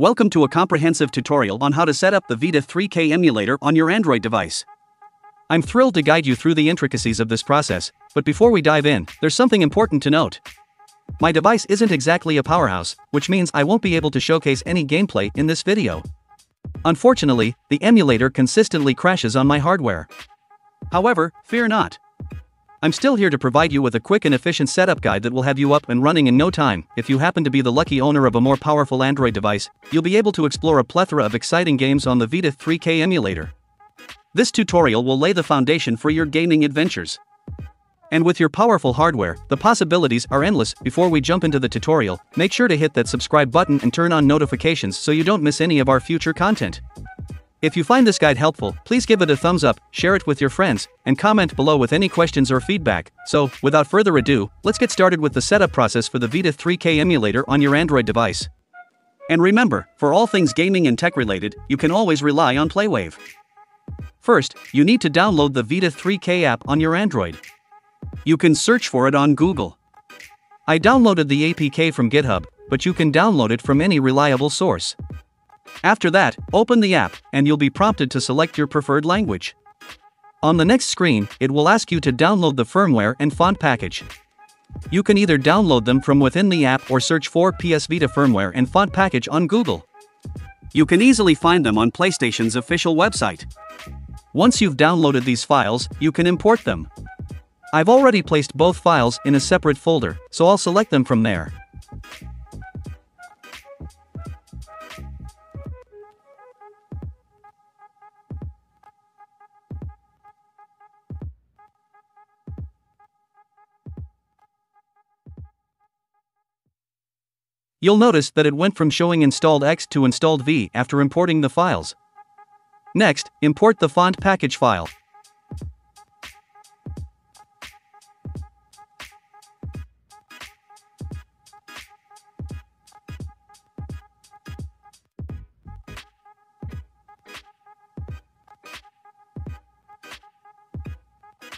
Welcome to a comprehensive tutorial on how to set up the Vita 3K emulator on your Android device. I'm thrilled to guide you through the intricacies of this process, but before we dive in, there's something important to note. My device isn't exactly a powerhouse, which means I won't be able to showcase any gameplay in this video. Unfortunately, the emulator consistently crashes on my hardware. However, fear not. I'm still here to provide you with a quick and efficient setup guide that will have you up and running in no time. If you happen to be the lucky owner of a more powerful Android device, you'll be able to explore a plethora of exciting games on the Vita 3K emulator. This tutorial will lay the foundation for your gaming adventures. And with your powerful hardware, the possibilities are endless. Before we jump into the tutorial, make sure to hit that subscribe button and turn on notifications so you don't miss any of our future content. If you find this guide helpful, please give it a thumbs up, share it with your friends, and comment below with any questions or feedback. So, without further ado, let's get started with the setup process for the Vita 3K emulator on your Android device. And remember, for all things gaming and tech related, you can always rely on Playwave. First, you need to download the Vita 3K app on your Android. You can search for it on Google. I downloaded the APK from GitHub, but you can download it from any reliable source. After that, open the app, and you'll be prompted to select your preferred language. On the next screen, it will ask you to download the firmware and font package. You can either download them from within the app or search for PS Vita firmware and font package on Google. You can easily find them on PlayStation's official website. Once you've downloaded these files, you can import them. I've already placed both files in a separate folder, so I'll select them from there. You'll notice that it went from showing installed X to installed V after importing the files. Next, import the font package file.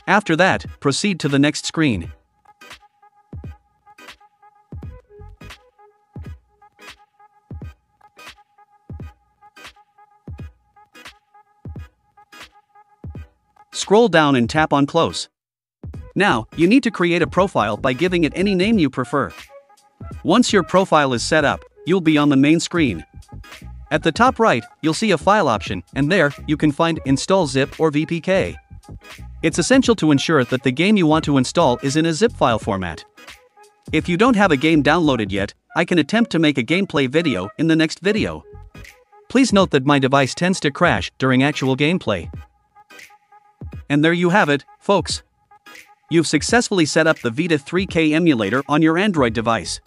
After that, proceed to the next screen. Scroll down and tap on Close. Now, you need to create a profile by giving it any name you prefer. Once your profile is set up, you'll be on the main screen. At the top right, you'll see a file option, and there, you can find Install Zip or VPK. It's essential to ensure that the game you want to install is in a zip file format. If you don't have a game downloaded yet, I can attempt to make a gameplay video in the next video. Please note that my device tends to crash during actual gameplay. And there you have it, folks. You've successfully set up the Vita 3K emulator on your Android device.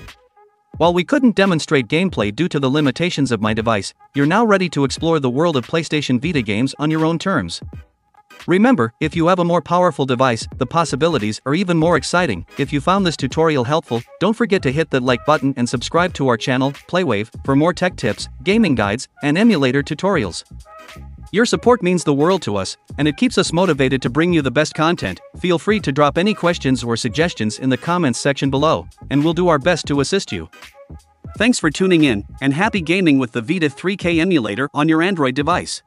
While we couldn't demonstrate gameplay due to the limitations of my device, you're now ready to explore the world of PlayStation Vita games on your own terms. Remember, if you have a more powerful device, the possibilities are even more exciting. If you found this tutorial helpful, don't forget to hit that like button and subscribe to our channel, Playwave, for more tech tips, gaming guides, and emulator tutorials. Your support means the world to us, and it keeps us motivated to bring you the best content. Feel free to drop any questions or suggestions in the comments section below, and we'll do our best to assist you. Thanks for tuning in, and happy gaming with the Vita 3K emulator on your Android device.